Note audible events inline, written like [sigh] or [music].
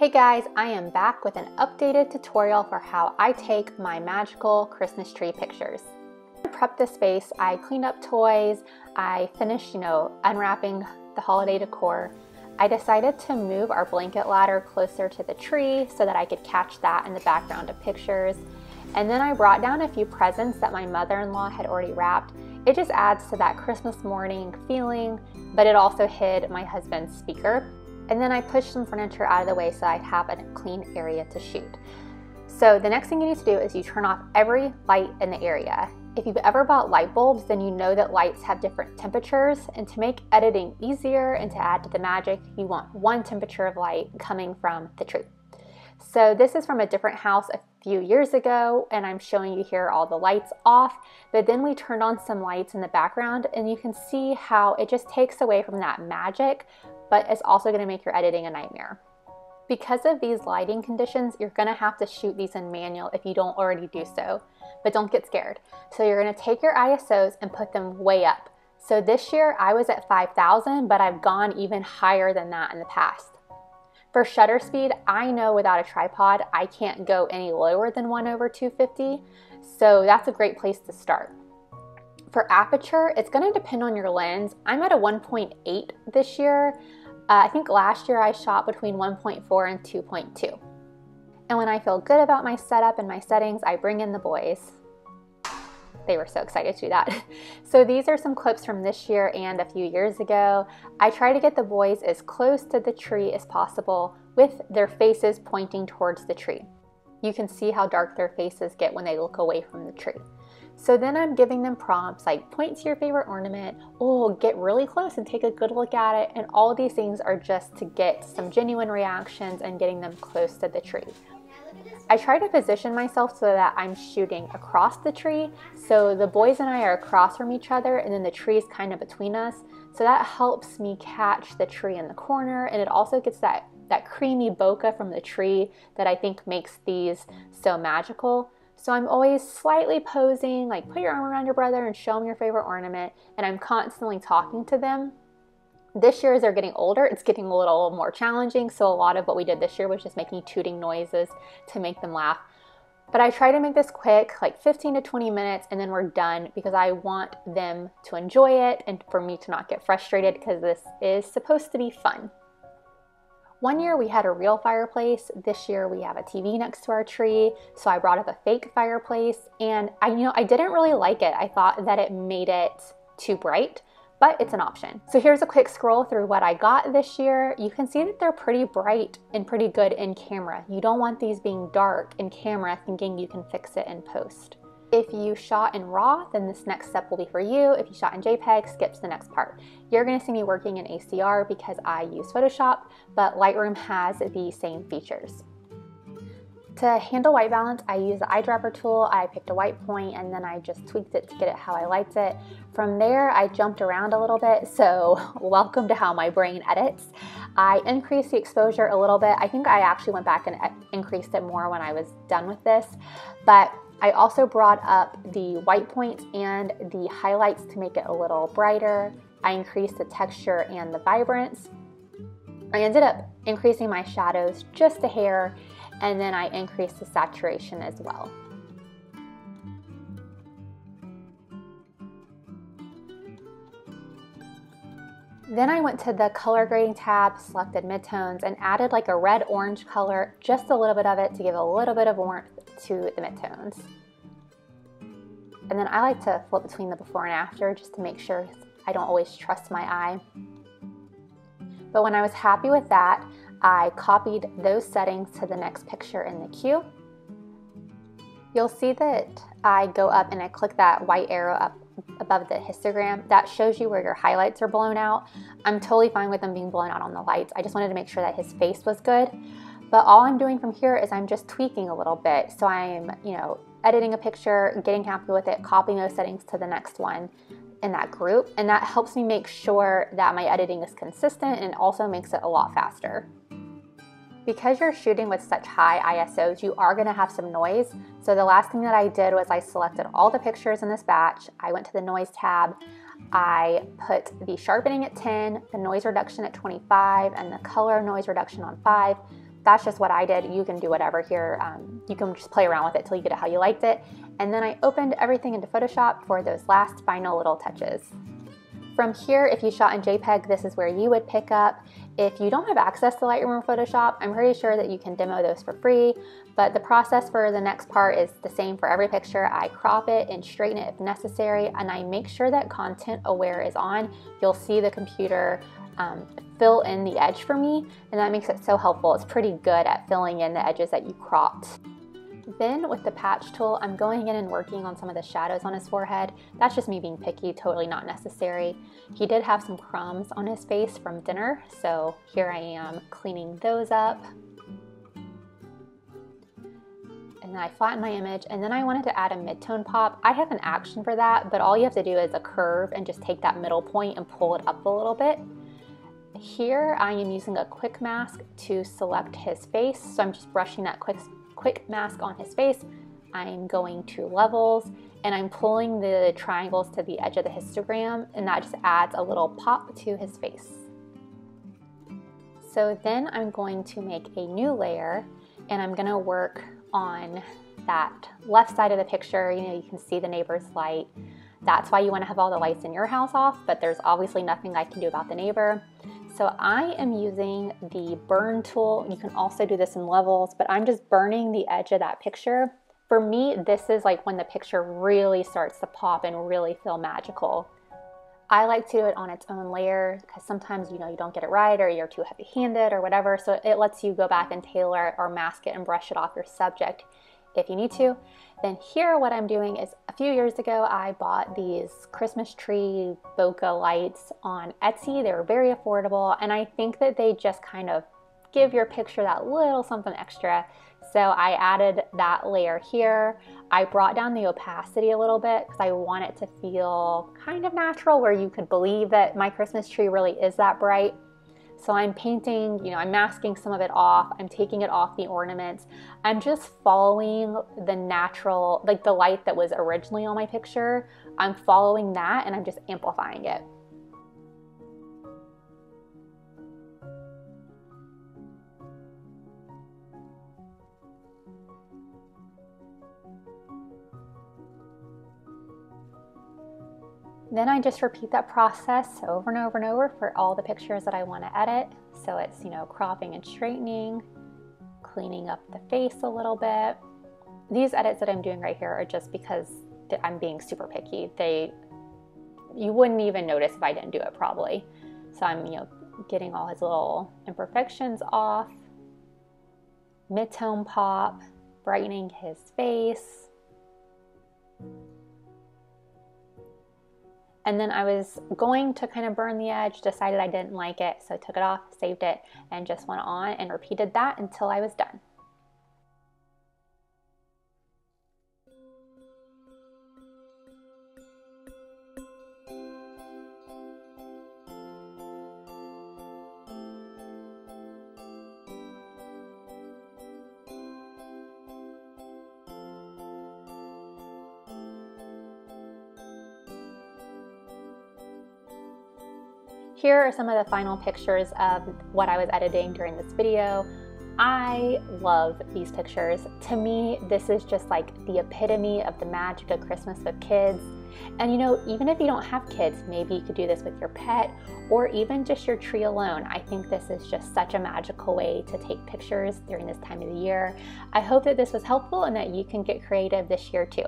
Hey guys, I am back with an updated tutorial for how I take my magical Christmas tree pictures. I prepped the space, I cleaned up toys, I finished, you know, unwrapping the holiday decor. I decided to move our blanket ladder closer to the tree so that I could catch that in the background of pictures. And then I brought down a few presents that my mother-in-law had already wrapped. It just adds to that Christmas morning feeling, but it also hid my husband's speaker and then I pushed some furniture out of the way so I'd have a clean area to shoot. So the next thing you need to do is you turn off every light in the area. If you've ever bought light bulbs, then you know that lights have different temperatures, and to make editing easier and to add to the magic, you want one temperature of light coming from the tree. So this is from a different house a few years ago, and I'm showing you here all the lights off, but then we turned on some lights in the background, and you can see how it just takes away from that magic but it's also gonna make your editing a nightmare. Because of these lighting conditions, you're gonna have to shoot these in manual if you don't already do so, but don't get scared. So you're gonna take your ISOs and put them way up. So this year I was at 5,000, but I've gone even higher than that in the past. For shutter speed, I know without a tripod, I can't go any lower than 1 over 250, so that's a great place to start. For aperture, it's gonna depend on your lens. I'm at a 1.8 this year, uh, I think last year I shot between 1.4 and 2.2. And when I feel good about my setup and my settings, I bring in the boys. They were so excited to do that. [laughs] So these are some clips from this year and a few years ago. I try to get the boys as close to the tree as possible with their faces pointing towards the tree. You can see how dark their faces get when they look away from the tree. So then I'm giving them prompts like point to your favorite ornament, oh, get really close and take a good look at it. And all these things are just to get some genuine reactions and getting them close to the tree. I try to position myself so that I'm shooting across the tree. So the boys and I are across from each other and then the tree is kind of between us. So that helps me catch the tree in the corner and it also gets that, that creamy bokeh from the tree that I think makes these so magical. So I'm always slightly posing, like put your arm around your brother and show them your favorite ornament. And I'm constantly talking to them. This year, as they're getting older, it's getting a little more challenging. So a lot of what we did this year was just making tooting noises to make them laugh. But I try to make this quick, like 15 to 20 minutes, and then we're done because I want them to enjoy it and for me to not get frustrated because this is supposed to be fun. One year we had a real fireplace. This year we have a TV next to our tree. So I brought up a fake fireplace and I, you know, I didn't really like it. I thought that it made it too bright, but it's an option. So here's a quick scroll through what I got this year. You can see that they're pretty bright and pretty good in camera. You don't want these being dark in camera thinking you can fix it in post. If you shot in RAW, then this next step will be for you. If you shot in JPEG, skip to the next part. You're gonna see me working in ACR because I use Photoshop, but Lightroom has the same features. To handle white balance, I use the eyedropper tool. I picked a white point and then I just tweaked it to get it how I liked it. From there, I jumped around a little bit, so [laughs] welcome to how my brain edits. I increased the exposure a little bit. I think I actually went back and increased it more when I was done with this, but I also brought up the white points and the highlights to make it a little brighter. I increased the texture and the vibrance. I ended up increasing my shadows just a hair and then I increased the saturation as well. Then I went to the color grading tab, selected midtones, and added like a red orange color, just a little bit of it to give a little bit of warmth to the midtones. And then I like to flip between the before and after just to make sure I don't always trust my eye. But when I was happy with that, I copied those settings to the next picture in the queue. You'll see that I go up and I click that white arrow up above the histogram. That shows you where your highlights are blown out. I'm totally fine with them being blown out on the lights. I just wanted to make sure that his face was good. But all I'm doing from here is I'm just tweaking a little bit. So I'm, you know, editing a picture, getting happy with it, copying those settings to the next one in that group. And that helps me make sure that my editing is consistent and also makes it a lot faster. Because you're shooting with such high ISOs, you are gonna have some noise. So the last thing that I did was I selected all the pictures in this batch. I went to the noise tab. I put the sharpening at 10, the noise reduction at 25, and the color noise reduction on 5 that's just what I did. You can do whatever here. Um, you can just play around with it till you get it how you liked it. And then I opened everything into Photoshop for those last final little touches. From here, if you shot in JPEG, this is where you would pick up. If you don't have access to Lightroom or Photoshop, I'm pretty sure that you can demo those for free, but the process for the next part is the same for every picture. I crop it and straighten it if necessary, and I make sure that content aware is on. You'll see the computer um, fill in the edge for me, and that makes it so helpful. It's pretty good at filling in the edges that you cropped. Then with the patch tool, I'm going in and working on some of the shadows on his forehead. That's just me being picky, totally not necessary. He did have some crumbs on his face from dinner, so here I am cleaning those up. And then I flatten my image, and then I wanted to add a midtone pop. I have an action for that, but all you have to do is a curve and just take that middle point and pull it up a little bit. Here I am using a quick mask to select his face, so I'm just brushing that quick quick mask on his face. I'm going to levels and I'm pulling the triangles to the edge of the histogram and that just adds a little pop to his face. So then I'm going to make a new layer and I'm gonna work on that left side of the picture. You know, you can see the neighbor's light. That's why you wanna have all the lights in your house off, but there's obviously nothing I can do about the neighbor. So I am using the burn tool. You can also do this in levels, but I'm just burning the edge of that picture. For me, this is like when the picture really starts to pop and really feel magical. I like to do it on its own layer because sometimes you know you don't get it right or you're too heavy handed or whatever. So it lets you go back and tailor or mask it and brush it off your subject if you need to. Then here what I'm doing is a few years ago I bought these Christmas tree bokeh lights on Etsy. They were very affordable and I think that they just kind of give your picture that little something extra. So I added that layer here. I brought down the opacity a little bit because I want it to feel kind of natural where you could believe that my Christmas tree really is that bright. So I'm painting, you know, I'm masking some of it off. I'm taking it off the ornaments. I'm just following the natural, like the light that was originally on my picture. I'm following that and I'm just amplifying it. Then I just repeat that process over and over and over for all the pictures that I want to edit. So it's, you know, cropping and straightening, cleaning up the face a little bit. These edits that I'm doing right here are just because I'm being super picky. They, you wouldn't even notice if I didn't do it probably. So I'm, you know, getting all his little imperfections off, mid-tone pop, brightening his face. And then I was going to kind of burn the edge, decided I didn't like it, so I took it off, saved it, and just went on and repeated that until I was done. Here are some of the final pictures of what I was editing during this video. I love these pictures. To me, this is just like the epitome of the magic of Christmas with kids. And you know, even if you don't have kids, maybe you could do this with your pet or even just your tree alone. I think this is just such a magical way to take pictures during this time of the year. I hope that this was helpful and that you can get creative this year too.